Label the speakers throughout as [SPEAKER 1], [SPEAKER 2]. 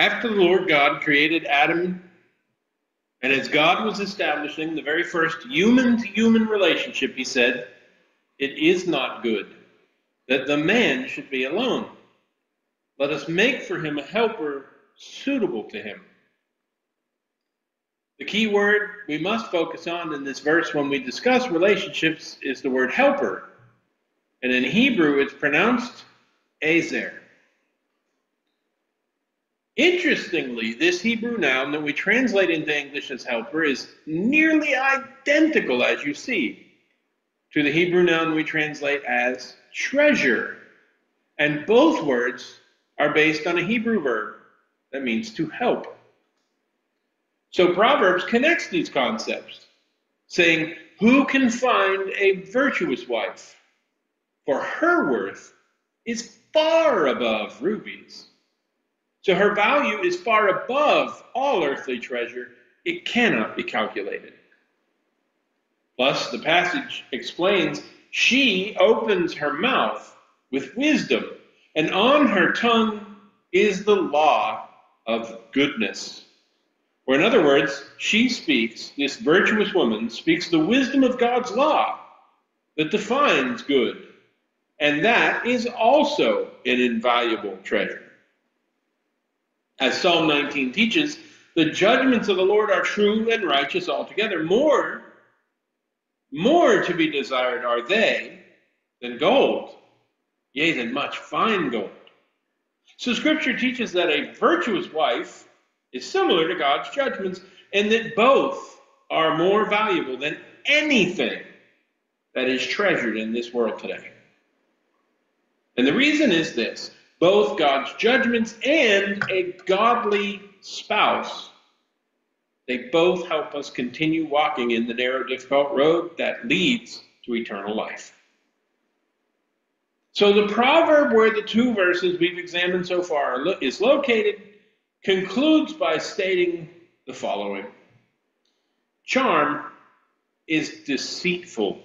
[SPEAKER 1] After the Lord God created Adam, and as God was establishing the very first human to human relationship, he said, It is not good that the man should be alone. Let us make for him a helper suitable to him. The key word we must focus on in this verse when we discuss relationships is the word helper. And in Hebrew, it's pronounced Ezer. Interestingly, this Hebrew noun that we translate into English as helper is nearly identical, as you see, to the Hebrew noun we translate as treasure. And both words are based on a Hebrew verb that means to help. So Proverbs connects these concepts, saying, Who can find a virtuous wife? For her worth is far above rubies. So her value is far above all earthly treasure. It cannot be calculated. Plus, the passage explains she opens her mouth with wisdom, and on her tongue is the law of goodness. Or, in other words, she speaks, this virtuous woman speaks the wisdom of God's law that defines good. And that is also an invaluable treasure. As Psalm 19 teaches, the judgments of the Lord are true and righteous altogether. More, more to be desired are they than gold, yea, than much fine gold. So Scripture teaches that a virtuous wife is similar to God's judgments, and that both are more valuable than anything that is treasured in this world today. And the reason is this both God's judgments and a godly spouse, they both help us continue walking in the narrow, difficult road that leads to eternal life. So the proverb where the two verses we've examined so far is located concludes by stating the following Charm is deceitful,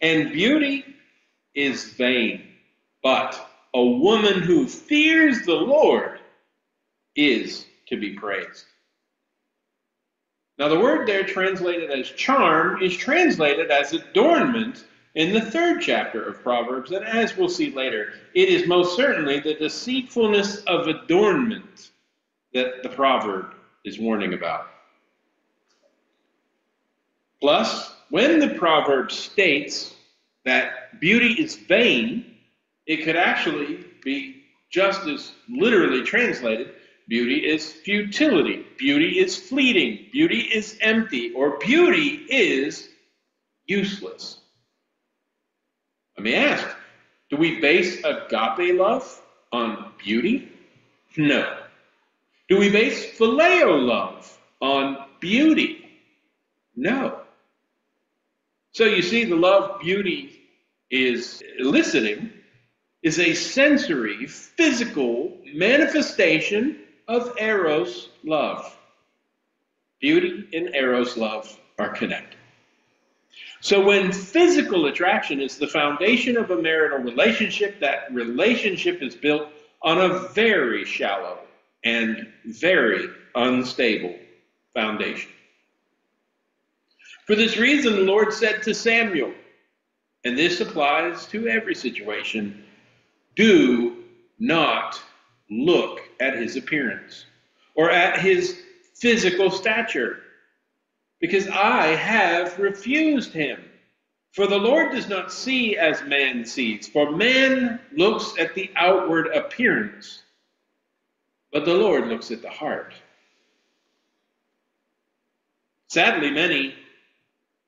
[SPEAKER 1] and beauty is vain, but a woman who fears the Lord is to be praised. Now, the word there translated as charm is translated as adornment in the third chapter of Proverbs, and as we'll see later, it is most certainly the deceitfulness of adornment that the proverb is warning about. Plus, when the proverb states that beauty is vain, it could actually be just as literally translated beauty is futility, beauty is fleeting, beauty is empty, or beauty is useless. Let me ask do we base agape love on beauty? No. Do we base phileo love on beauty? No. So you see, the love beauty is eliciting is a sensory, physical manifestation of Eros love. Beauty and Eros love are connected. So, when physical attraction is the foundation of a marital relationship, that relationship is built on a very shallow and very unstable foundation. For this reason, the Lord said to Samuel, and this applies to every situation do not look at his appearance or at his physical stature, because I have refused him. For the Lord does not see as man sees, for man looks at the outward appearance but the Lord looks at the heart. Sadly, many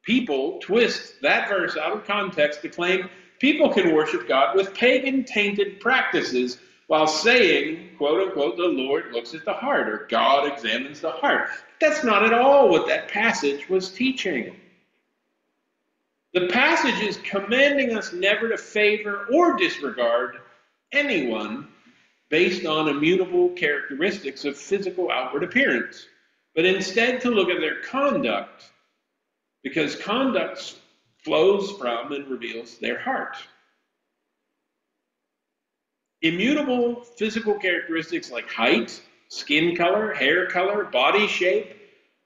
[SPEAKER 1] people twist that verse out of context to claim people can worship God with pagan tainted practices while saying, quote unquote, the Lord looks at the heart or God examines the heart. That's not at all what that passage was teaching. The passage is commanding us never to favor or disregard anyone based on immutable characteristics of physical outward appearance, but instead to look at their conduct, because conduct flows from and reveals their heart. Immutable physical characteristics like height, skin color, hair color, body shape,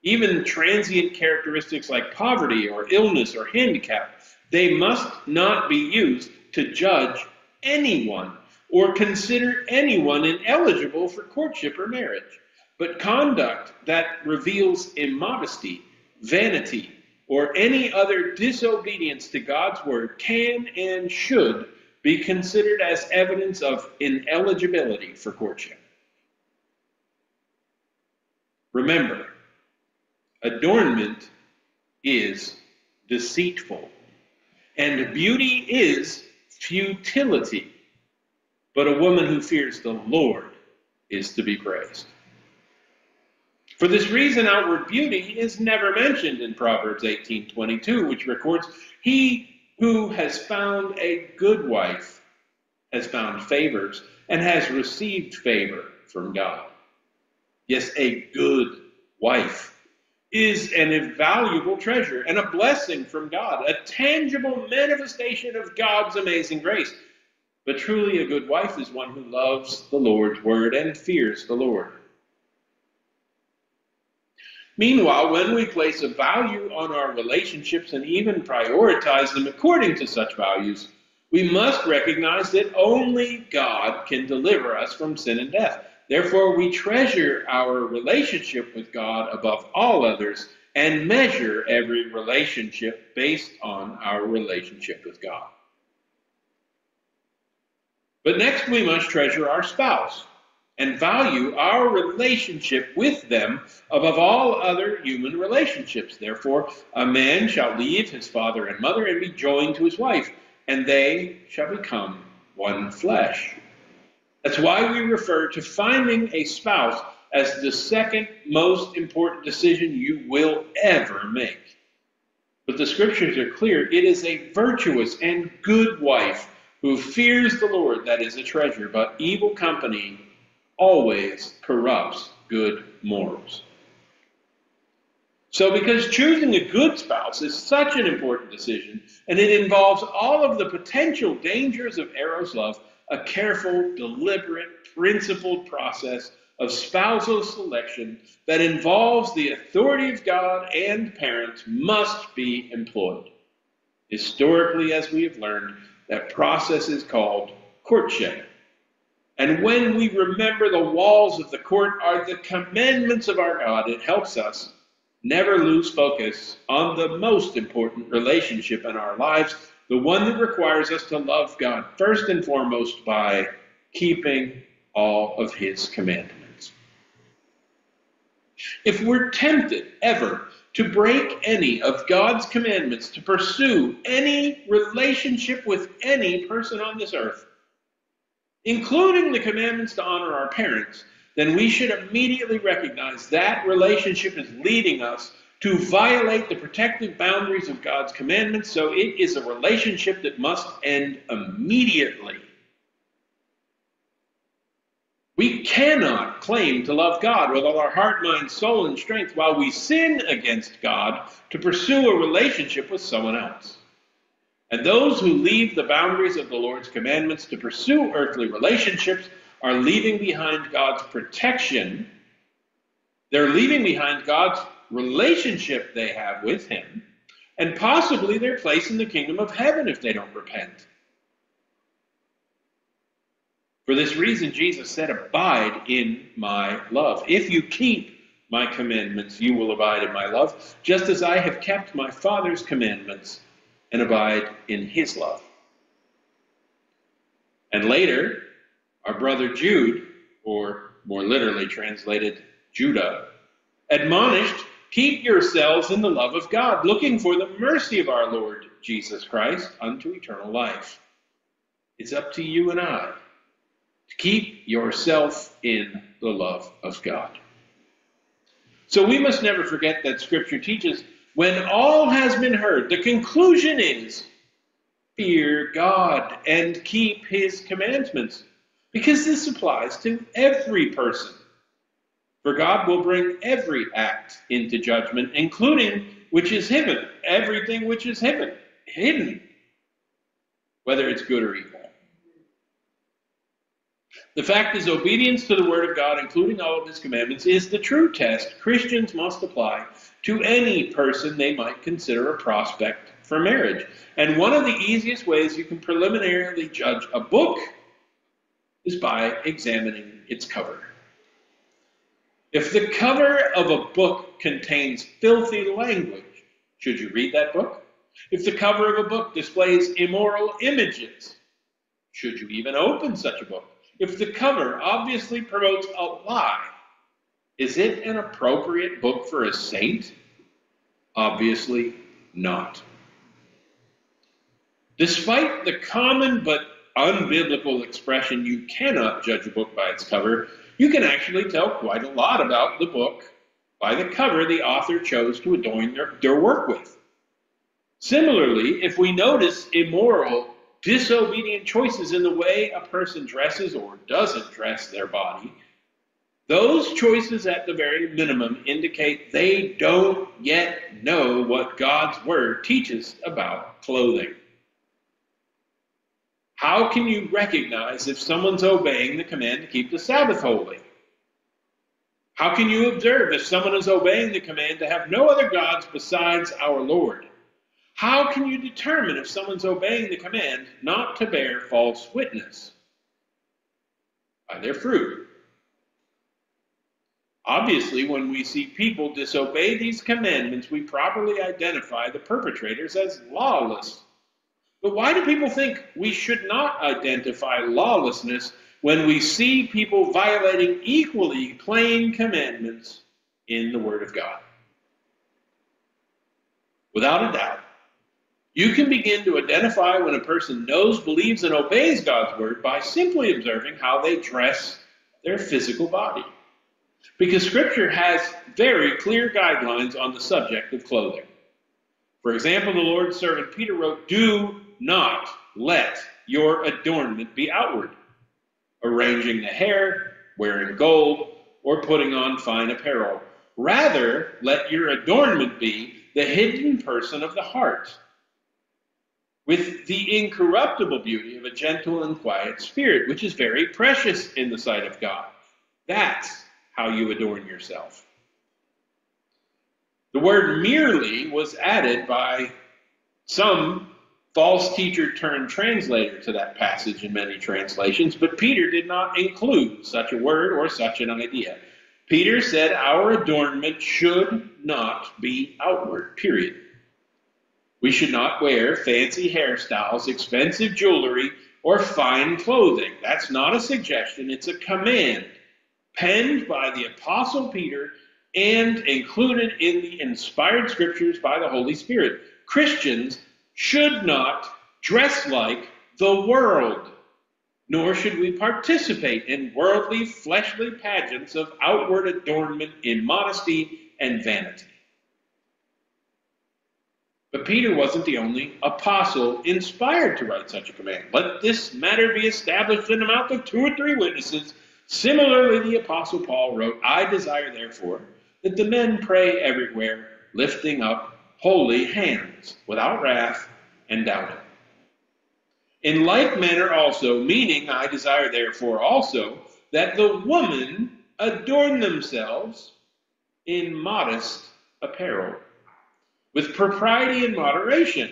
[SPEAKER 1] even transient characteristics like poverty or illness or handicap. They must not be used to judge anyone or consider anyone ineligible for courtship or marriage. But conduct that reveals immodesty, vanity, or any other disobedience to God's word can and should be considered as evidence of ineligibility for courtship. Remember, adornment is deceitful, and beauty is futility. But a woman who fears the Lord is to be praised. For this reason, outward beauty is never mentioned in Proverbs 18:22, which records, "He who has found a good wife has found favors and has received favor from God." Yes, a good wife is an invaluable treasure and a blessing from God, a tangible manifestation of God's amazing grace. But truly, a good wife is one who loves the Lord's word and fears the Lord. Meanwhile, when we place a value on our relationships and even prioritize them according to such values, we must recognize that only God can deliver us from sin and death. Therefore, we treasure our relationship with God above all others and measure every relationship based on our relationship with God. But next, we must treasure our spouse and value our relationship with them above all other human relationships. Therefore, a man shall leave his father and mother and be joined to his wife, and they shall become one flesh. That's why we refer to finding a spouse as the second most important decision you will ever make. But the scriptures are clear it is a virtuous and good wife who fears the Lord that is a treasure, but evil company always corrupts good morals. So, because choosing a good spouse is such an important decision, and it involves all of the potential dangers of Eros love, a careful, deliberate, principled process of spousal selection that involves the authority of God and parents must be employed. Historically, as we have learned, that process is called courtship. And when we remember the walls of the court are the commandments of our God, it helps us never lose focus on the most important relationship in our lives, the one that requires us to love God first and foremost by keeping all of his commandments. If we're tempted ever to break any of God's commandments, to pursue any relationship with any person on this earth, including the commandments to honor our parents, then we should immediately recognize that relationship is leading us to violate the protective boundaries of God's commandments, so it is a relationship that must end immediately. We cannot claim to love God with all our heart, mind, soul, and strength while we sin against God to pursue a relationship with someone else. And those who leave the boundaries of the Lord's commandments to pursue earthly relationships are leaving behind God's protection. They're leaving behind God's relationship they have with Him, and possibly their place in the kingdom of heaven if they don't repent. For this reason, Jesus said, Abide in my love. If you keep my commandments, you will abide in my love, just as I have kept my Father's commandments and abide in his love. And later, our brother Jude, or more literally translated, Judah, admonished, Keep yourselves in the love of God, looking for the mercy of our Lord Jesus Christ unto eternal life. It's up to you and I to keep yourself in the love of God. So we must never forget that Scripture teaches when all has been heard, the conclusion is fear God and keep his commandments. Because this applies to every person. For God will bring every act into judgment, including which is hidden, everything which is hidden, hidden, whether it's good or evil. The fact is, obedience to the Word of God, including all of His commandments, is the true test Christians must apply to any person they might consider a prospect for marriage. And one of the easiest ways you can preliminarily judge a book is by examining its cover. If the cover of a book contains filthy language, should you read that book? If the cover of a book displays immoral images, should you even open such a book? If the cover obviously promotes a lie, is it an appropriate book for a saint? Obviously not. Despite the common but unbiblical expression, you cannot judge a book by its cover, you can actually tell quite a lot about the book by the cover the author chose to adorn their, their work with. Similarly, if we notice immoral, disobedient choices in the way a person dresses or doesn't dress their body, those choices at the very minimum indicate they don't yet know what God's Word teaches about clothing. How can you recognize if someone's obeying the command to keep the Sabbath holy? How can you observe if someone is obeying the command to have no other gods besides our Lord? How can you determine if someone's obeying the command not to bear false witness? By their fruit. Obviously, when we see people disobey these commandments, we properly identify the perpetrators as lawless but why do people think we should not identify lawlessness when we see people violating equally plain commandments in the Word of God? Without a doubt, you can begin to identify when a person knows, believes, and obeys God's Word by simply observing how they dress their physical body. Because Scripture has very clear guidelines on the subject of clothing. For example, the Lord's servant Peter wrote, Do not let your adornment be outward, arranging the hair, wearing gold, or putting on fine apparel. Rather, let your adornment be the hidden person of the heart, with the incorruptible beauty of a gentle and quiet spirit, which is very precious in the sight of God. That's how you adorn yourself. The word merely was added by some false teacher turned translator to that passage in many translations, but Peter did not include such a word or such an idea. Peter said our adornment should not be outward, period. We should not wear fancy hairstyles, expensive jewelry, or fine clothing. That's not a suggestion, it's a command penned by the Apostle Peter and included in the inspired scriptures by the Holy Spirit. Christians should not dress like the world, nor should we participate in worldly, fleshly pageants of outward adornment in modesty and vanity. But Peter wasn't the only apostle inspired to write such a command. Let this matter be established in the mouth of two or three witnesses. Similarly, the apostle Paul wrote, I desire, therefore, that the men pray everywhere, lifting up holy hands, without wrath and doubting. In like manner also, meaning I desire therefore also that the women adorn themselves in modest apparel, with propriety and moderation,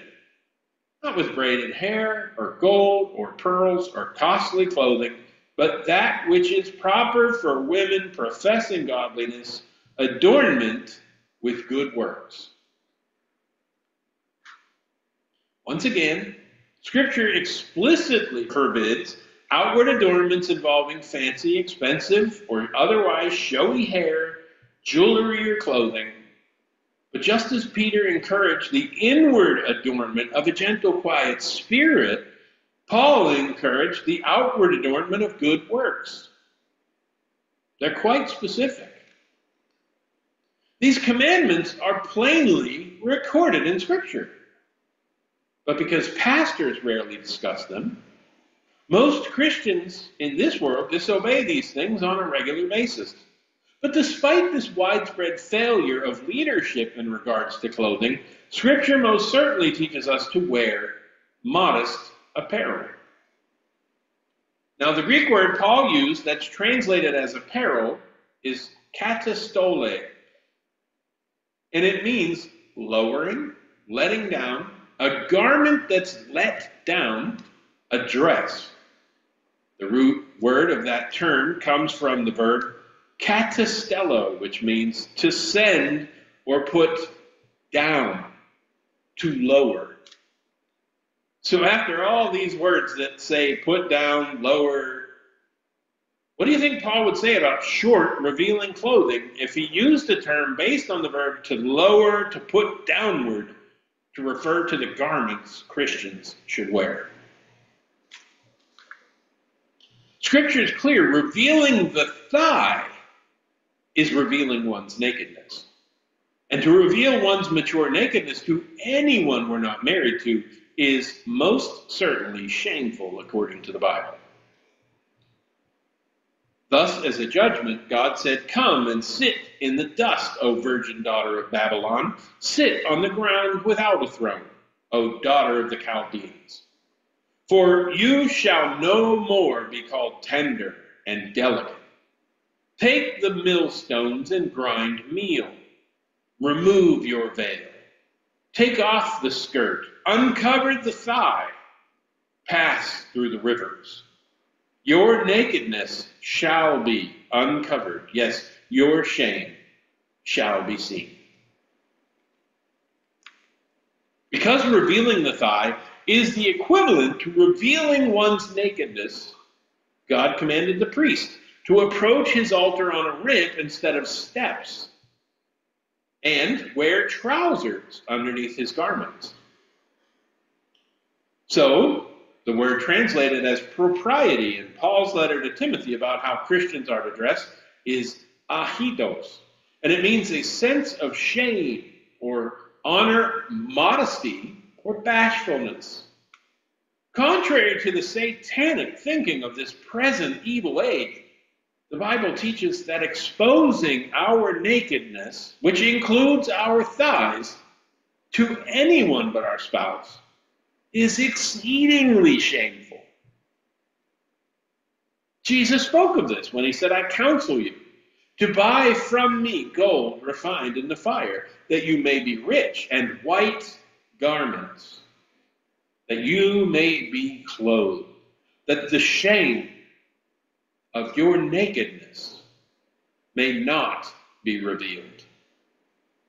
[SPEAKER 1] not with braided hair or gold or pearls or costly clothing, but that which is proper for women professing godliness, adornment with good works. Once again, Scripture explicitly forbids outward adornments involving fancy, expensive, or otherwise showy hair, jewelry, or clothing. But just as Peter encouraged the inward adornment of a gentle, quiet spirit, Paul encouraged the outward adornment of good works. They're quite specific. These commandments are plainly recorded in Scripture. But because pastors rarely discuss them, most Christians in this world disobey these things on a regular basis. But despite this widespread failure of leadership in regards to clothing, Scripture most certainly teaches us to wear modest apparel. Now, the Greek word Paul used that's translated as apparel is katastole. And it means lowering, letting down, a garment that's let down, a dress. The root word of that term comes from the verb katastello, which means to send or put down, to lower. So, after all these words that say put down, lower, what do you think Paul would say about short, revealing clothing if he used a term based on the verb to lower, to put downward, to refer to the garments Christians should wear? Scripture is clear revealing the thigh is revealing one's nakedness. And to reveal one's mature nakedness to anyone we're not married to is most certainly shameful according to the Bible. Thus, as a judgment, God said, Come and sit in the dust, O virgin daughter of Babylon. Sit on the ground without a throne, O daughter of the Chaldeans. For you shall no more be called tender and delicate. Take the millstones and grind meal. Remove your veil. Take off the skirt, uncover the thigh, pass through the rivers. Your nakedness shall be uncovered. Yes, your shame shall be seen. Because revealing the thigh is the equivalent to revealing one's nakedness, God commanded the priest to approach his altar on a ramp instead of steps and wear trousers underneath his garments. So, the word translated as propriety in Paul's letter to Timothy about how Christians are to dress is ahidos, and it means a sense of shame or honor, modesty, or bashfulness. Contrary to the satanic thinking of this present evil age, the Bible teaches that exposing our nakedness, which includes our thighs, to anyone but our spouse is exceedingly shameful. Jesus spoke of this when he said, I counsel you to buy from me gold refined in the fire, that you may be rich, and white garments, that you may be clothed, that the shame of your nakedness may not be revealed.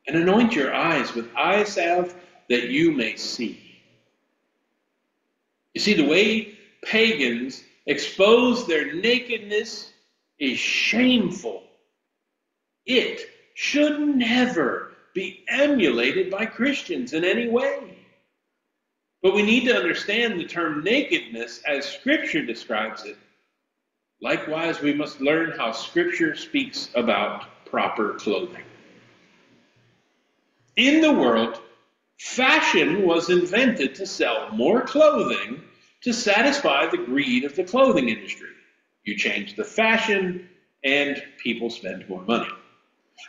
[SPEAKER 1] And anoint your eyes with eye salve that you may see. You see, the way pagans expose their nakedness is shameful. It should never be emulated by Christians in any way. But we need to understand the term nakedness as Scripture describes it Likewise, we must learn how Scripture speaks about proper clothing. In the world, fashion was invented to sell more clothing to satisfy the greed of the clothing industry. You change the fashion, and people spend more money.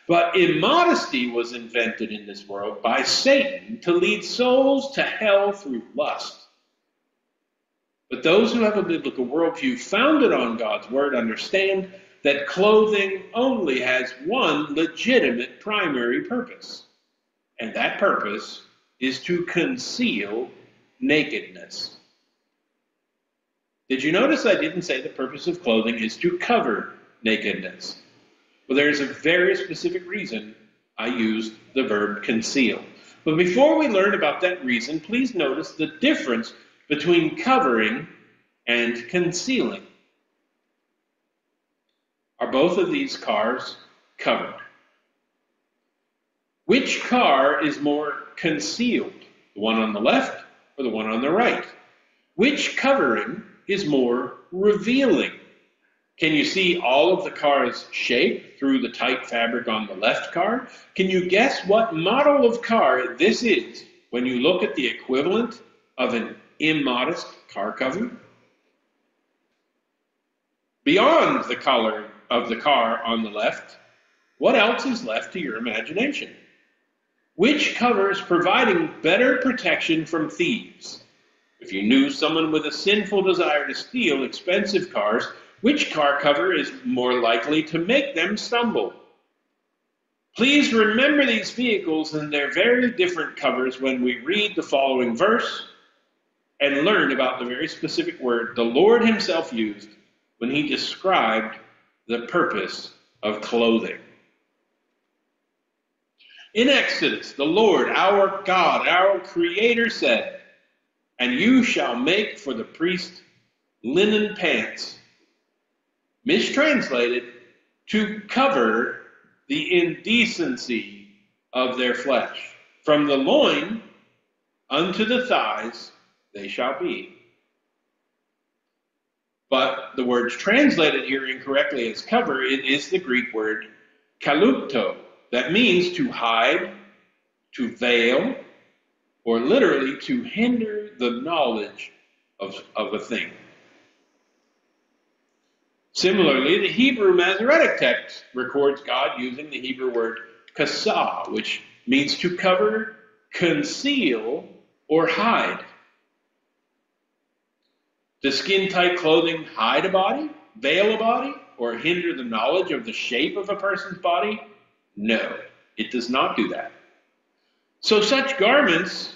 [SPEAKER 1] But immodesty was invented in this world by Satan to lead souls to hell through lust. But those who have a biblical worldview founded on God's word understand that clothing only has one legitimate primary purpose, and that purpose is to conceal nakedness. Did you notice I didn't say the purpose of clothing is to cover nakedness? Well, there is a very specific reason I used the verb conceal. But before we learn about that reason, please notice the difference between covering and concealing. Are both of these cars covered? Which car is more concealed, the one on the left or the one on the right? Which covering is more revealing? Can you see all of the car's shape through the tight fabric on the left car? Can you guess what model of car this is when you look at the equivalent of an immodest car cover? Beyond the color of the car on the left, what else is left to your imagination? Which cover is providing better protection from thieves? If you knew someone with a sinful desire to steal expensive cars, which car cover is more likely to make them stumble? Please remember these vehicles and their very different covers when we read the following verse and learn about the very specific word the Lord Himself used when He described the purpose of clothing. In Exodus, the Lord, our God, our Creator said, And you shall make for the priest linen pants, mistranslated, to cover the indecency of their flesh. From the loin unto the thighs they shall be. But the words translated here incorrectly as cover, it is the Greek word kalupto. That means to hide, to veil, or literally to hinder the knowledge of, of a thing. Similarly, the Hebrew Masoretic text records God using the Hebrew word kasah, which means to cover, conceal, or hide. Does skin tight clothing hide a body, veil a body, or hinder the knowledge of the shape of a person's body? No, it does not do that. So such garments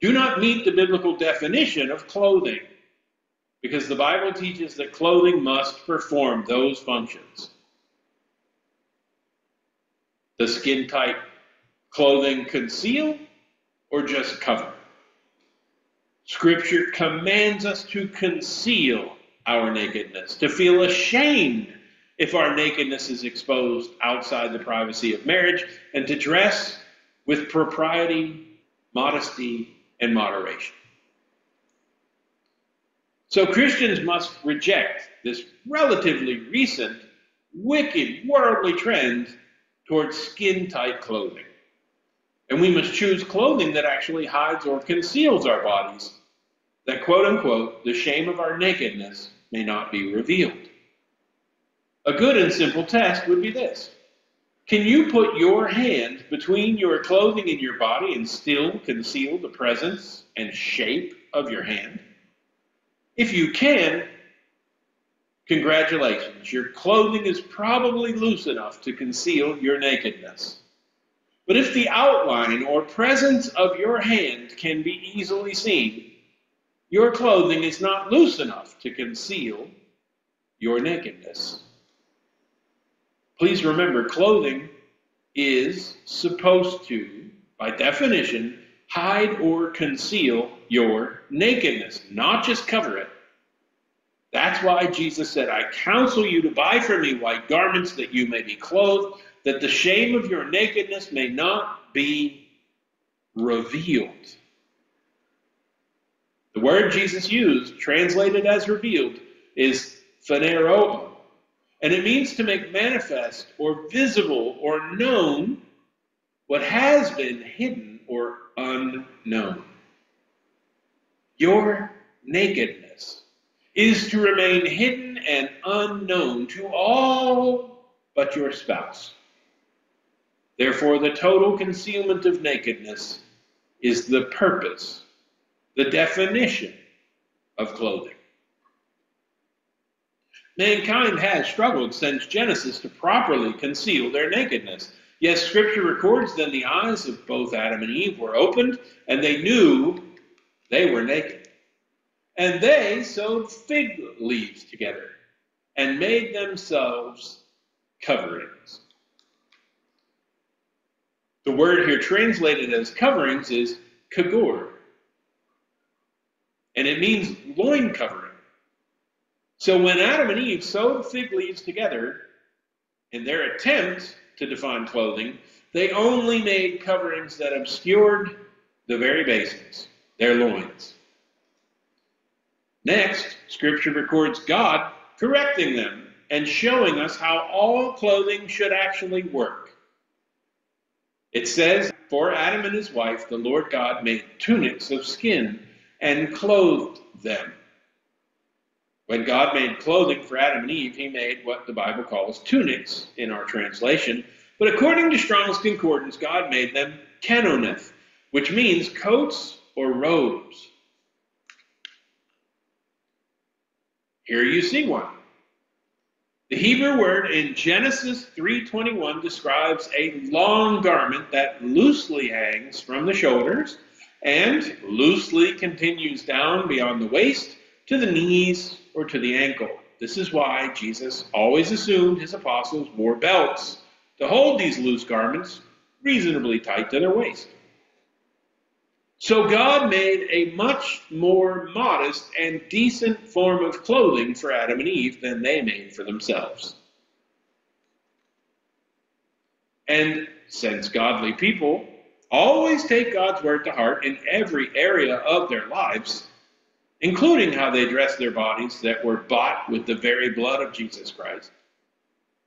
[SPEAKER 1] do not meet the biblical definition of clothing because the Bible teaches that clothing must perform those functions. Does skin tight clothing conceal or just cover? Scripture commands us to conceal our nakedness, to feel ashamed if our nakedness is exposed outside the privacy of marriage, and to dress with propriety, modesty, and moderation. So Christians must reject this relatively recent, wicked, worldly trend towards skin tight clothing. And we must choose clothing that actually hides or conceals our bodies, that quote unquote, the shame of our nakedness may not be revealed. A good and simple test would be this Can you put your hand between your clothing and your body and still conceal the presence and shape of your hand? If you can, congratulations. Your clothing is probably loose enough to conceal your nakedness. But if the outline or presence of your hand can be easily seen, your clothing is not loose enough to conceal your nakedness. Please remember, clothing is supposed to, by definition, hide or conceal your nakedness, not just cover it. That's why Jesus said, I counsel you to buy for me white garments that you may be clothed, that the shame of your nakedness may not be revealed. The word Jesus used, translated as revealed, is phaneroo, and it means to make manifest or visible or known what has been hidden or unknown. Your nakedness is to remain hidden and unknown to all but your spouse. Therefore, the total concealment of nakedness is the purpose, the definition of clothing. Mankind has struggled since Genesis to properly conceal their nakedness. Yes, Scripture records then the eyes of both Adam and Eve were opened, and they knew they were naked. And they sewed fig leaves together and made themselves coverings. The word here translated as coverings is kagur, and it means loin covering. So when Adam and Eve sewed fig leaves together in their attempt to define clothing, they only made coverings that obscured the very basics, their loins. Next, Scripture records God correcting them and showing us how all clothing should actually work. It says, For Adam and his wife, the Lord God made tunics of skin and clothed them. When God made clothing for Adam and Eve, he made what the Bible calls tunics in our translation. But according to Strong's Concordance, God made them kenoneth, which means coats or robes. Here you see one. The Hebrew word in Genesis 3:21 describes a long garment that loosely hangs from the shoulders and loosely continues down beyond the waist to the knees or to the ankle. This is why Jesus always assumed his apostles wore belts to hold these loose garments reasonably tight to their waist. So God made a much more modest and decent form of clothing for Adam and Eve than they made for themselves. And since godly people always take God's word to heart in every area of their lives, including how they dress their bodies that were bought with the very blood of Jesus Christ,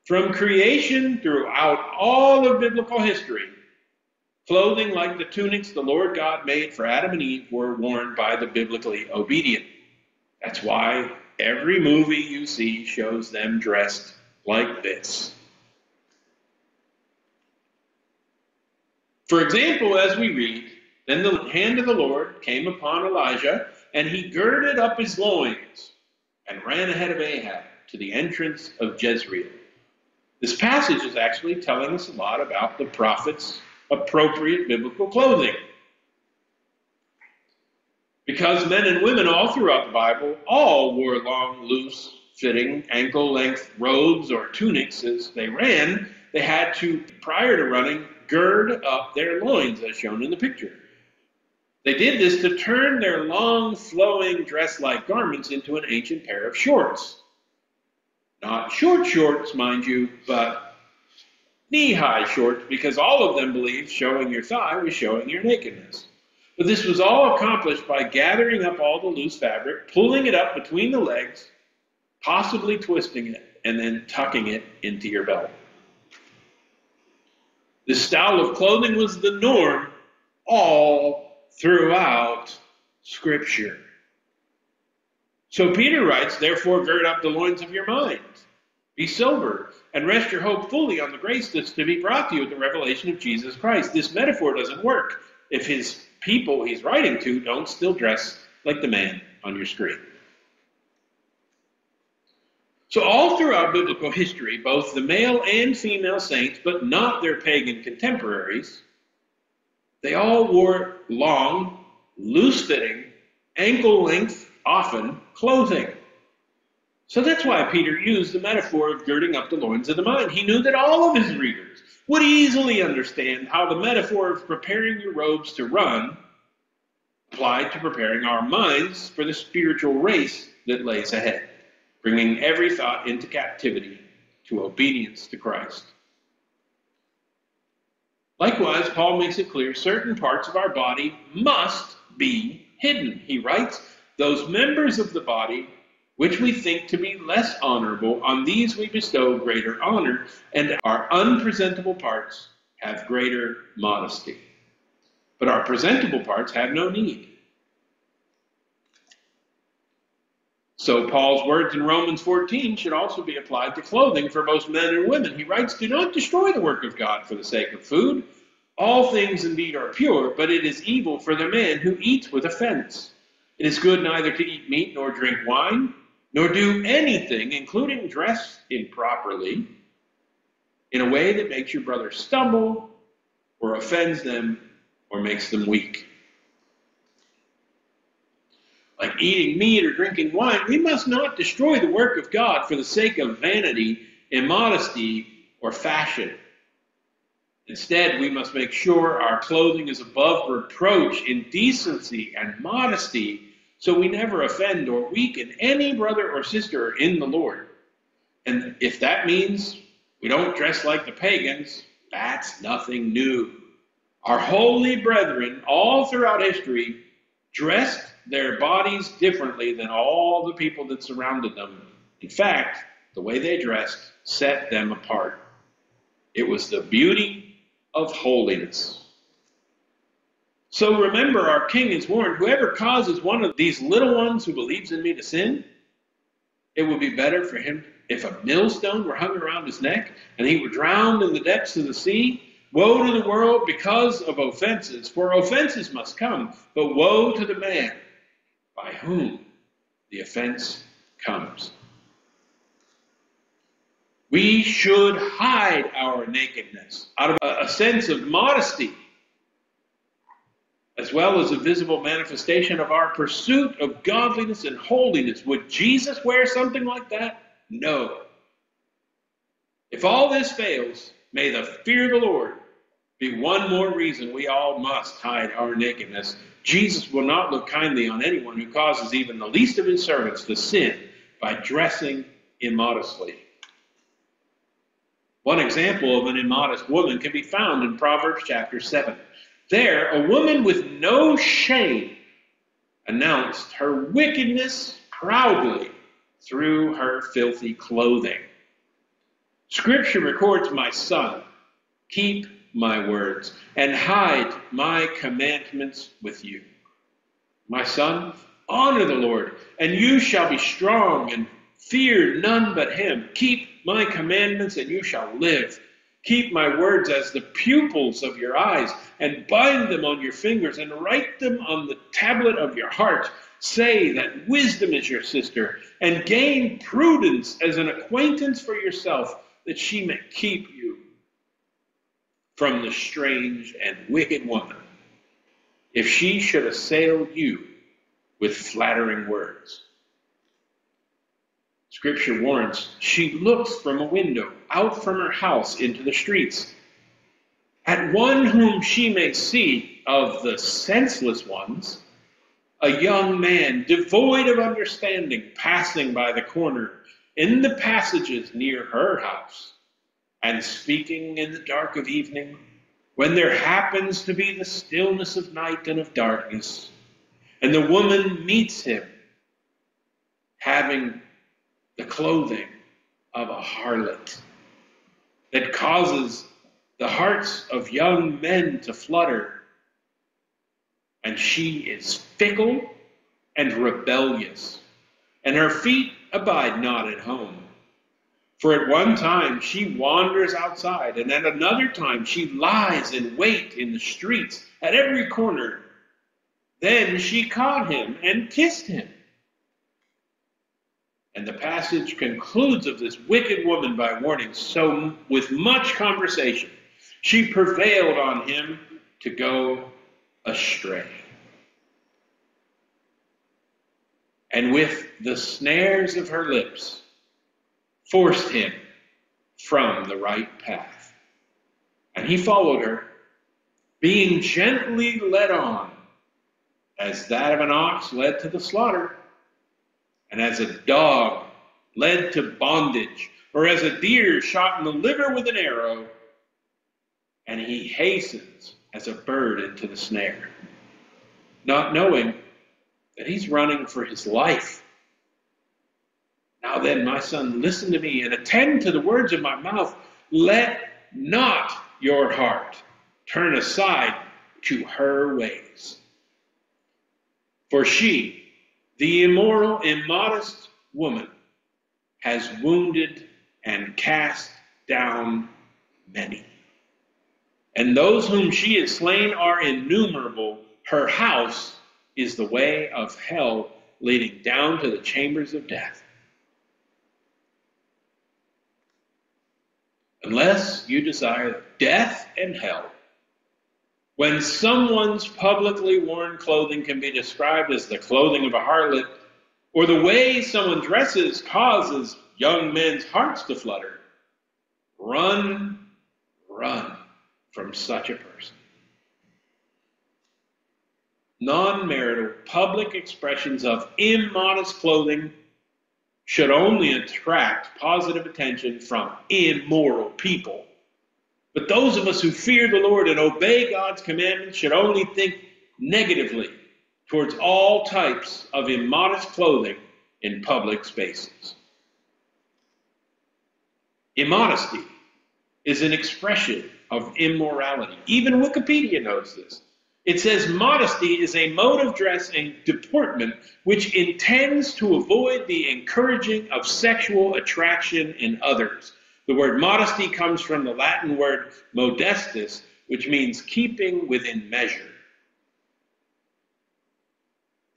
[SPEAKER 1] from creation throughout all of biblical history, Clothing like the tunics the Lord God made for Adam and Eve were worn by the biblically obedient. That's why every movie you see shows them dressed like this. For example, as we read, then the hand of the Lord came upon Elijah, and he girded up his loins and ran ahead of Ahab to the entrance of Jezreel. This passage is actually telling us a lot about the prophets appropriate biblical clothing. Because men and women all throughout the Bible all wore long, loose fitting, ankle length robes or tunics as they ran, they had to, prior to running, gird up their loins, as shown in the picture. They did this to turn their long, flowing, dress like garments into an ancient pair of shorts. Not short shorts, mind you, but knee-high shorts because all of them believed showing your thigh was showing your nakedness. But this was all accomplished by gathering up all the loose fabric, pulling it up between the legs, possibly twisting it, and then tucking it into your belt. This style of clothing was the norm all throughout Scripture. So Peter writes, Therefore, gird up the loins of your mind, be sober, and rest your hope fully on the grace that's to be brought to you at the revelation of Jesus Christ. This metaphor doesn't work if his people he's writing to don't still dress like the man on your screen. So, all throughout biblical history, both the male and female saints, but not their pagan contemporaries, they all wore long, loose fitting, ankle length, often, clothing. So that's why Peter used the metaphor of girding up the loins of the mind. He knew that all of his readers would easily understand how the metaphor of preparing your robes to run applied to preparing our minds for the spiritual race that lays ahead, bringing every thought into captivity to obedience to Christ. Likewise, Paul makes it clear certain parts of our body must be hidden. He writes, Those members of the body which we think to be less honorable, on these we bestow greater honor, and our unpresentable parts have greater modesty. But our presentable parts have no need. So Paul's words in Romans 14 should also be applied to clothing for both men and women. He writes, Do not destroy the work of God for the sake of food. All things indeed are pure, but it is evil for the man who eats with offense. It is good neither to eat meat nor drink wine nor do anything, including dress improperly, in a way that makes your brother stumble or offends them or makes them weak. Like eating meat or drinking wine, we must not destroy the work of God for the sake of vanity, immodesty, or fashion. Instead, we must make sure our clothing is above reproach in decency and modesty so we never offend or weaken any brother or sister in the Lord. And if that means we don't dress like the pagans, that's nothing new. Our holy brethren, all throughout history, dressed their bodies differently than all the people that surrounded them. In fact, the way they dressed set them apart. It was the beauty of holiness. So remember, our king is warned whoever causes one of these little ones who believes in me to sin, it would be better for him if a millstone were hung around his neck and he were drowned in the depths of the sea. Woe to the world because of offenses, for offenses must come, but woe to the man by whom the offense comes. We should hide our nakedness out of a, sense of modesty, as well as a visible manifestation of our pursuit of godliness and holiness. Would Jesus wear something like that? No. If all this fails, may the fear of the Lord be one more reason we all must hide our nakedness. Jesus will not look kindly on anyone who causes even the least of his servants to sin by dressing immodestly. One example of an immodest woman can be found in Proverbs chapter 7. There, a woman with no shame announced her wickedness proudly through her filthy clothing. Scripture records, My son, keep my words and hide my commandments with you. My son, honor the Lord, and you shall be strong and fear none but him. Keep my commandments, and you shall live. Keep my words as the pupils of your eyes, and bind them on your fingers, and write them on the tablet of your heart. Say that wisdom is your sister, and gain prudence as an acquaintance for yourself, that she may keep you from the strange and wicked woman, if she should assail you with flattering words. Scripture warns she looks from a window out from her house into the streets. At one whom she may see of the senseless ones, a young man devoid of understanding passing by the corner in the passages near her house and speaking in the dark of evening when there happens to be the stillness of night and of darkness and the woman meets him having the clothing of a harlot that causes the hearts of young men to flutter. And she is fickle and rebellious, and her feet abide not at home. For at one time she wanders outside, and at another time she lies in wait in the streets at every corner. Then she caught him and kissed him. And the passage concludes of this wicked woman by warning, so with much conversation, she prevailed on him to go astray. And with the snares of her lips, forced him from the right path. And he followed her, being gently led on, as that of an ox led to the slaughter and as a dog led to bondage, or as a deer shot in the liver with an arrow, and he hastens as a bird into the snare, not knowing that he's running for his life. Now then, my son, listen to me and attend to the words of my mouth. Let not your heart turn aside to her ways. For she, the immoral, immodest woman has wounded and cast down many. And those whom she has slain are innumerable. Her house is the way of hell, leading down to the chambers of death. Unless you desire death and hell, when someone's publicly worn clothing can be described as the clothing of a harlot, or the way someone dresses causes young men's hearts to flutter, run, run from such a person. Non marital public expressions of immodest clothing should only attract positive attention from immoral people but those of us who fear the Lord and obey God's commandments should only think negatively towards all types of immodest clothing in public spaces. Immodesty is an expression of immorality. Even Wikipedia knows this. It says modesty is a mode of dress and deportment which intends to avoid the encouraging of sexual attraction in others the word modesty comes from the Latin word modestus, which means keeping within measure.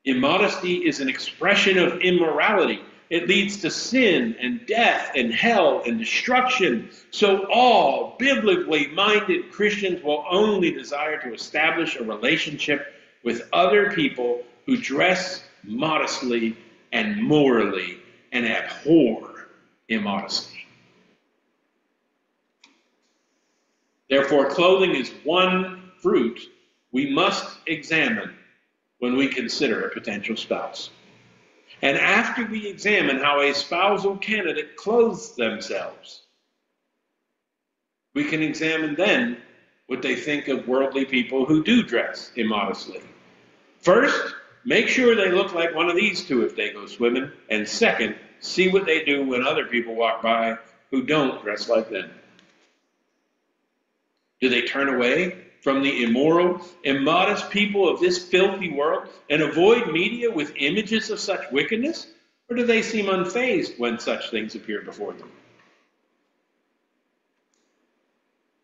[SPEAKER 1] Immodesty is an expression of immorality, It leads to sin and death and hell and destruction. So, all biblically minded Christians will only desire to establish a relationship with other people who dress modestly and morally and abhor immodesty. Therefore, clothing is one fruit we must examine when we consider a potential spouse. And after we examine how a spousal candidate clothes themselves, we can examine then what they think of worldly people who do dress immodestly. First, make sure they look like one of these two if they go swimming. And second, see what they do when other people walk by who don't dress like them. Do they turn away from the immoral, immodest people of this filthy world and avoid media with images of such wickedness? Or do they seem unfazed when such things appear before them?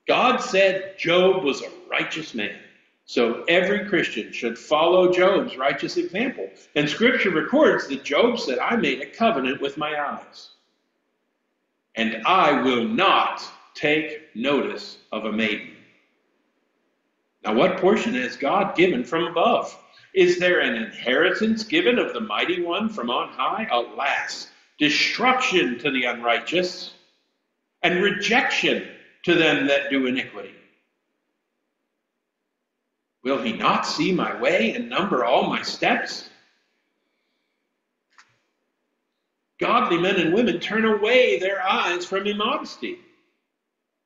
[SPEAKER 1] God said Job was a righteous man. So every Christian should follow Job's righteous example. And scripture records that Job said, I made a covenant with my eyes, and I will not take notice of a maiden. Now, what portion has God given from above? Is there an inheritance given of the mighty one from on high? Alas, destruction to the unrighteous and rejection to them that do iniquity. Will he not see my way and number all my steps? Godly men and women turn away their eyes from immodesty.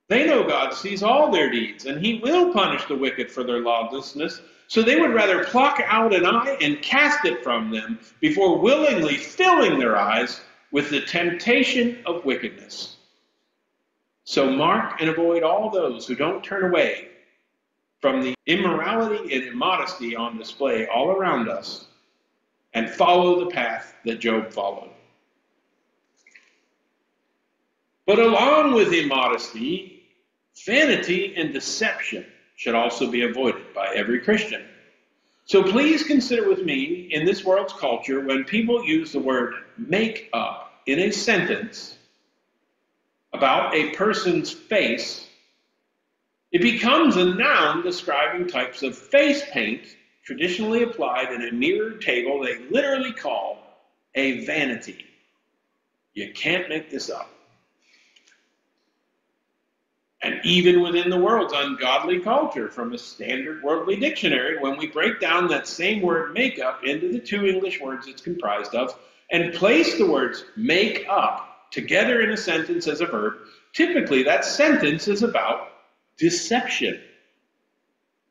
[SPEAKER 1] They know God sees all their deeds, and He will punish the wicked for their lawlessness. So they would rather pluck out an eye and cast it from them before willingly filling their eyes with the temptation of wickedness. So mark and avoid all those who don't turn away from the immorality and immodesty on display all around us and follow the path that Job followed. But along with immodesty Vanity and deception should also be avoided by every Christian. So please consider with me in this world's culture when people use the word make up in a sentence about a person's face, it becomes a noun describing types of face paint traditionally applied in a mirrored table they literally call a vanity. You can't make this up. Even within the world's ungodly culture, from a standard worldly dictionary, when we break down that same word makeup into the two English words it's comprised of and place the words make up together in a sentence as a verb, typically that sentence is about deception.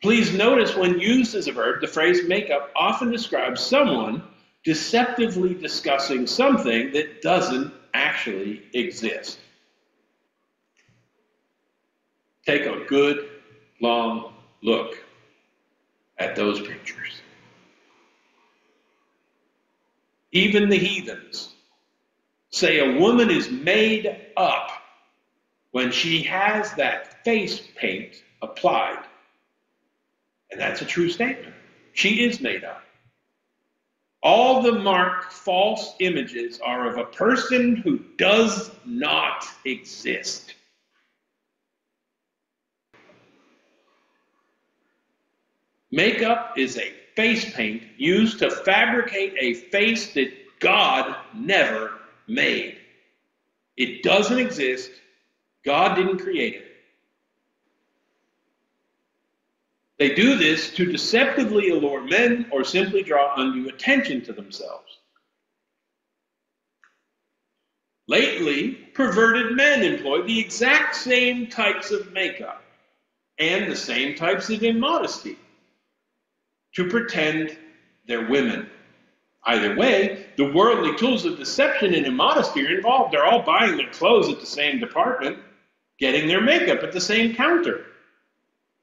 [SPEAKER 1] Please notice when used as a verb, the phrase make up often describes someone deceptively discussing something that doesn't actually exist. Take a good, long look at those pictures. Even the heathens say a woman is made up when she has that face paint applied. And that's a true statement. She is made up. All the marked false images are of a person who does not exist. Makeup is a face paint used to fabricate a face that God never made. It doesn't exist. God didn't create it. They do this to deceptively allure men or simply draw undue attention to themselves. Lately, perverted men employ the exact same types of makeup and the same types of immodesty to pretend they're women. Either way, the worldly tools of deception and immodesty are involved. They're all buying their clothes at the same department, getting their makeup at the same counter.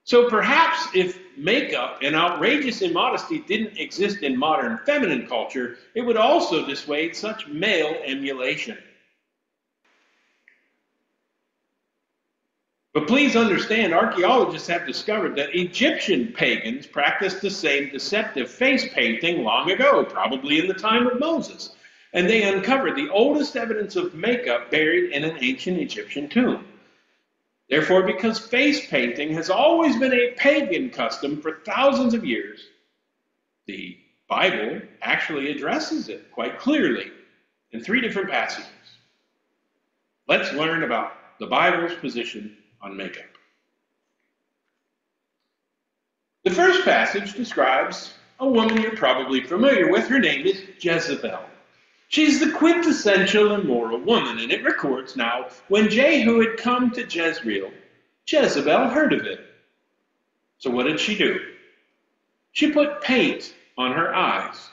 [SPEAKER 1] So perhaps if makeup and outrageous immodesty didn't exist in modern feminine culture, it would also dissuade such male emulation. But please understand, archaeologists have discovered that Egyptian pagans practiced the same deceptive face painting long ago, probably in the time of Moses. and they uncovered the oldest evidence of makeup buried in an ancient Egyptian tomb. Therefore, because face painting has always been a pagan custom for thousands of years, the Bible actually addresses it quite clearly in three different passages. Let's learn about the Bible's position on makeup. The first passage describes a woman you're probably familiar with. Her name is Jezebel. She's the quintessential immoral woman, and it records now when Jehu had come to Jezreel, Jezebel heard of it. So what did she do? She put paint on her eyes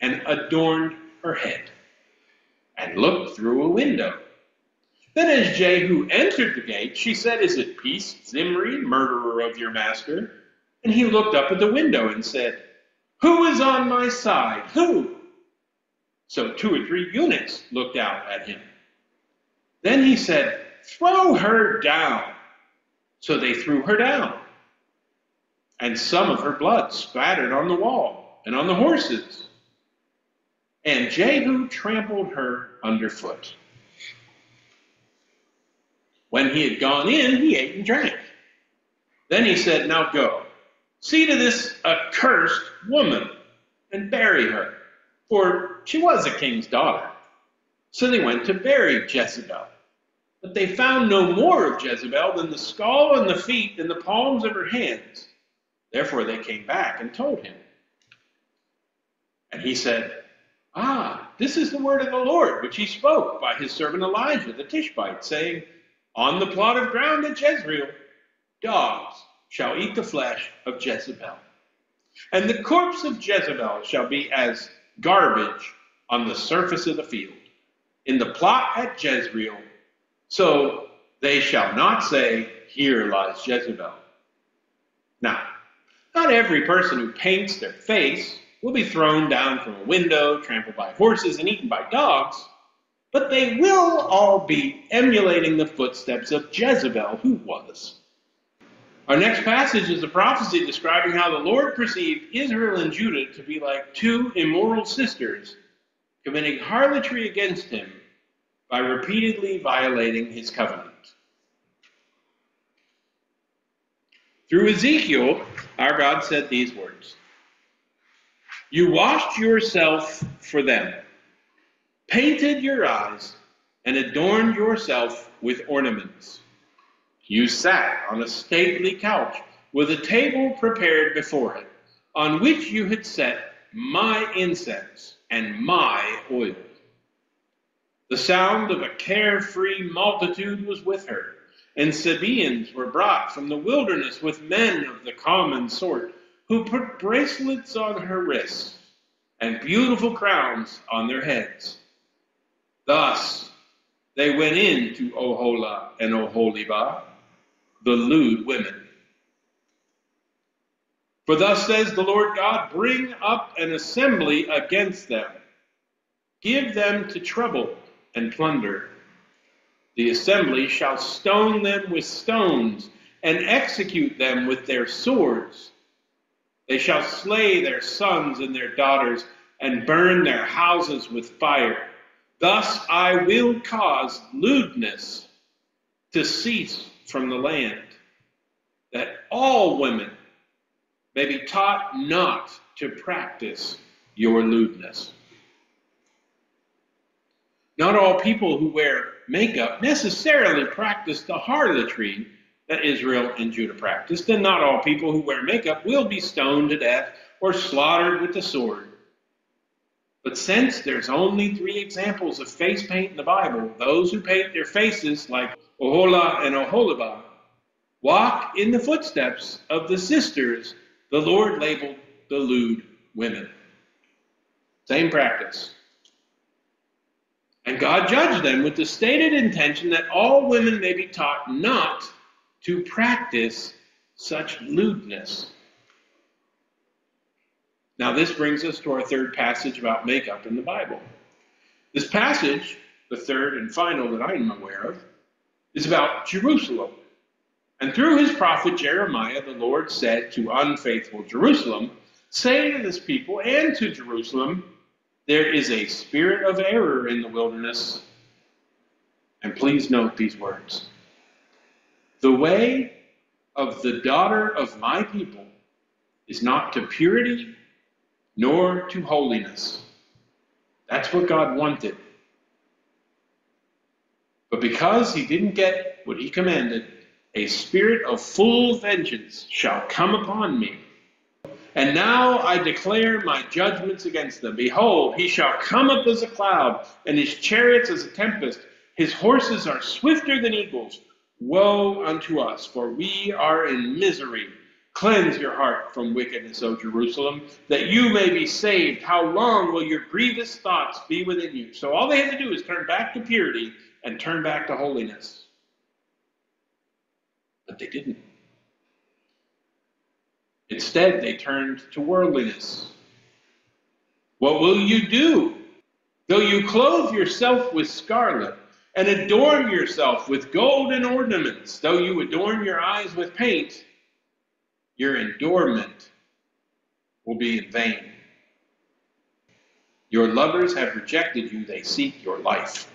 [SPEAKER 1] and adorned her head and looked through a window. Then, as Jehu entered the gate, she said, Is it peace, Zimri, murderer of your master? And he looked up at the window and said, Who is on my side? Who? So two or three eunuchs looked out at him. Then he said, Throw her down. So they threw her down. And some of her blood spattered on the wall and on the horses. And Jehu trampled her underfoot. When he had gone in, he ate and drank. Then he said, Now go, see to this accursed woman and bury her for she was a king's daughter. So they went to bury Jezebel. But they found no more of Jezebel than the skull and the feet and the palms of her hands. Therefore they came back and told him. And he said, Ah, this is the word of the Lord, which he spoke by his servant Elijah the Tishbite, saying, On the plot of ground at Jezreel, dogs shall eat the flesh of Jezebel. And the corpse of Jezebel shall be as garbage on the surface of the field, in the plot at Jezreel. So they shall not say, Here lies Jezebel. Now, not every person who paints their face will be thrown down from a window, trampled by horses, and eaten by dogs, but they will all be emulating the footsteps of Jezebel, who was our next passage is a prophecy describing how the Lord perceived Israel and Judah to be like two immoral sisters committing harlotry against him by repeatedly violating his covenant. Through Ezekiel, our God said these words You washed yourself for them, painted your eyes, and adorned yourself with ornaments. You sat on a stately couch with a table prepared before it, on which you had set my incense and my oil. The sound of a carefree multitude was with her, and Sabaeans were brought from the wilderness with men of the common sort, who put bracelets on her wrists and beautiful crowns on their heads. Thus they went in to Oholah and Oholibah the lewd women. For thus says the Lord God Bring up an assembly against them, give them to trouble and plunder. The assembly shall stone them with stones and execute them with their swords. They shall slay their sons and their daughters and burn their houses with fire. Thus I will cause lewdness to cease from the land, that all women may be taught not to practice your lewdness. Not all people who wear makeup necessarily practice the harlotry that Israel and Judah practiced, and not all people who wear makeup will be stoned to death or slaughtered with the sword. But since there's only three examples of face paint in the Bible, those who paint their faces like Oholah and Oholibah, walk in the footsteps of the sisters the Lord labeled the lewd women. Same practice. And God judged them with the stated intention that all women may be taught not to practice such lewdness. Now, this brings us to our third passage about makeup in the Bible. This passage, the third and final that I'm aware of, is about Jerusalem. And through his prophet Jeremiah, the Lord said to unfaithful Jerusalem, Say to this people and to Jerusalem, There is a spirit of error in the wilderness. And please note these words The way of the daughter of my people is not to purity nor to holiness. That's what God wanted. But because he didn't get what he commanded, a spirit of full vengeance shall come upon me. And now I declare my judgments against them. Behold, he shall come up as a cloud, and his chariots as a tempest. His horses are swifter than eagles. Woe unto us, for we are in misery. Cleanse your heart from wickedness, O Jerusalem, that you may be saved. How long will your grievous thoughts be within you? So all they had to do is turn back to purity and turn back to holiness. But they didn't. Instead, they turned to worldliness. What will you do? Though you clothe yourself with scarlet and adorn yourself with golden ornaments, though you adorn your eyes with paint, your endowment will be in vain. Your lovers have rejected you, they seek your life.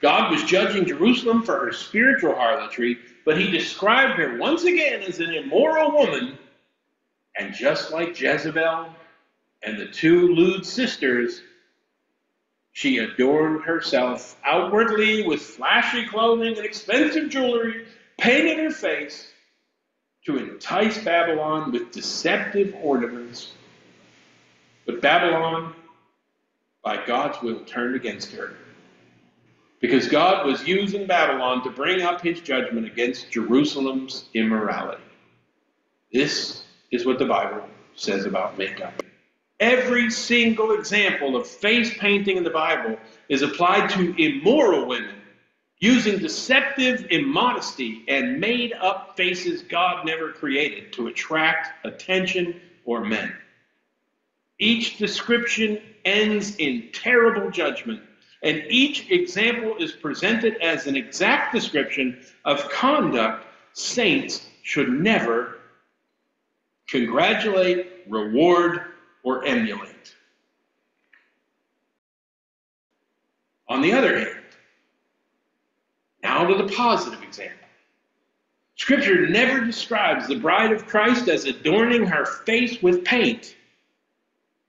[SPEAKER 1] God was judging Jerusalem for her spiritual harlotry, but he described her once again as an immoral woman. And just like Jezebel and the two lewd sisters, she adorned herself outwardly with flashy clothing and expensive jewelry, painted her face to entice Babylon with deceptive ornaments. But Babylon, by God's will, turned against her because God was using Babylon to bring up his judgment against Jerusalem's immorality. This is what the Bible says about makeup. Every single example of face painting in the Bible is applied to immoral women using deceptive immodesty and made up faces God never created to attract attention or men. Each description ends in terrible judgment and each example is presented as an exact description of conduct saints should never congratulate, reward, or emulate. On the other hand, now to the positive example. Scripture never describes the bride of Christ as adorning her face with paint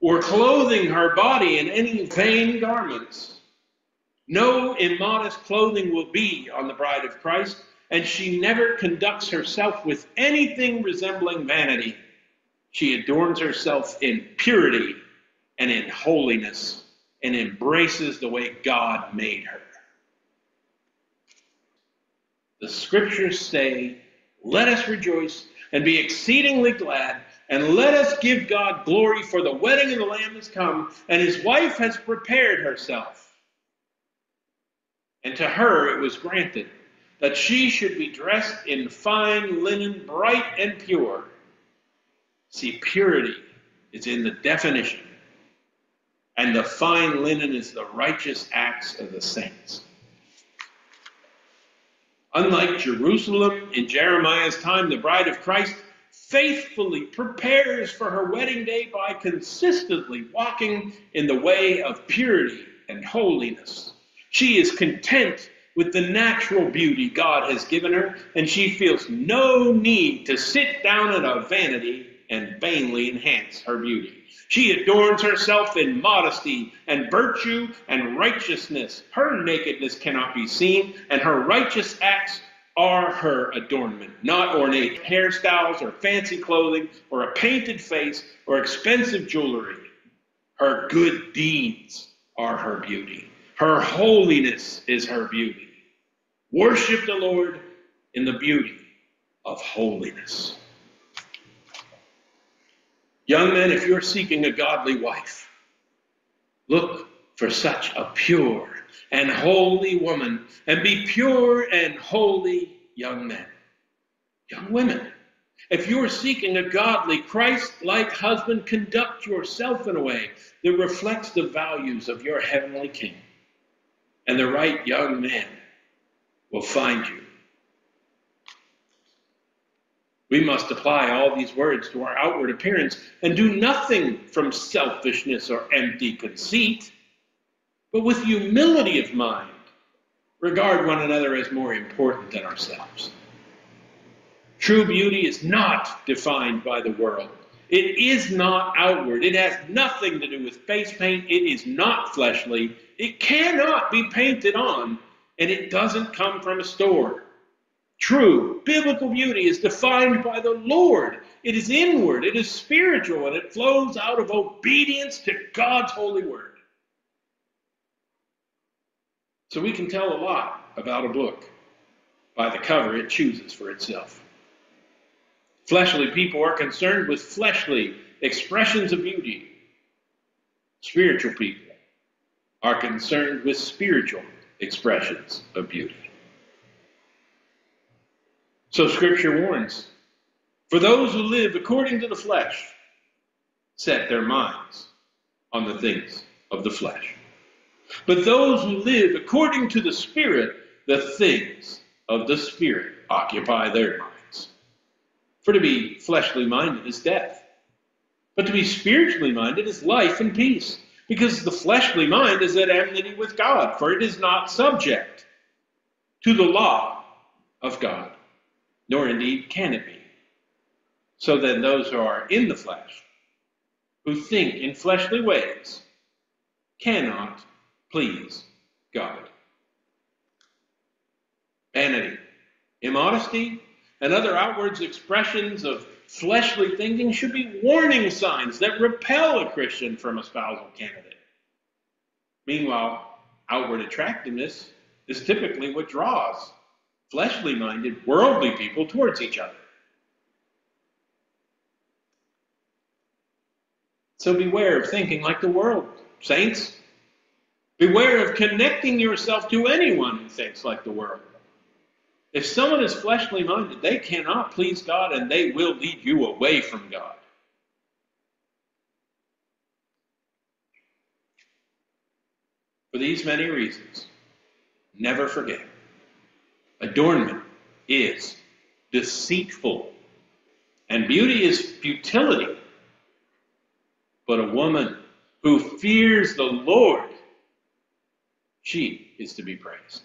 [SPEAKER 1] or clothing her body in any vain garments. No immodest clothing will be on the bride of Christ, and she never conducts herself with anything resembling vanity. She adorns herself in purity and in holiness and embraces the way God made her. The scriptures say, Let us rejoice and be exceedingly glad, and let us give God glory, for the wedding of the Lamb has come, and his wife has prepared herself. And to her it was granted that she should be dressed in fine linen, bright and pure. See, purity is in the definition, and the fine linen is the righteous acts of the saints. Unlike Jerusalem in Jeremiah's time, the bride of Christ faithfully prepares for her wedding day by consistently walking in the way of purity and holiness. She is content with the natural beauty God has given her, and she feels no need to sit down in a vanity and vainly enhance her beauty. She adorns herself in modesty and virtue and righteousness. Her nakedness cannot be seen, and her righteous acts are her adornment, not ornate hairstyles or fancy clothing or a painted face or expensive jewelry. Her good deeds are her beauty. Her holiness is her beauty. Worship the Lord in the beauty of holiness. Young men, if you're seeking a godly wife, look for such a pure and holy woman, and be pure and holy young men. Young women, if you're seeking a godly, Christ like husband, conduct yourself in a way that reflects the values of your heavenly King and the right young man will find you. We must apply all these words to our outward appearance and do nothing from selfishness or empty conceit, but with humility of mind, regard one another as more important than ourselves. True beauty is not defined by the world. It is not outward. It has nothing to do with face paint. It is not fleshly. It cannot be painted on, and it doesn't come from a store. True biblical beauty is defined by the Lord. It is inward, it is spiritual, and it flows out of obedience to God's holy word. So we can tell a lot about a book by the cover it chooses for itself. Fleshly people are concerned with fleshly expressions of beauty. Spiritual people are concerned with spiritual expressions of beauty. So Scripture warns for those who live according to the flesh, set their minds on the things of the flesh. But those who live according to the Spirit, the things of the Spirit occupy their minds. For to be fleshly minded is death, but to be spiritually minded is life and peace. Because the fleshly mind is at enmity with God, for it is not subject to the law of God nor indeed can it be. So then, those who are in the flesh, who think in fleshly ways, cannot please God. Vanity, immodesty, and other outward expressions of fleshly thinking should be warning signs that repel a Christian from a spousal candidate. Meanwhile, outward attractiveness is typically what draws fleshly minded, worldly people towards each other. So beware of thinking like the world, saints. Beware of connecting yourself to anyone who thinks like the world. If someone is fleshly minded, they cannot please God and they will lead you away from God. For these many reasons, never forget Adornment is deceitful, and beauty is futility. But a woman who fears the Lord, she is to be praised.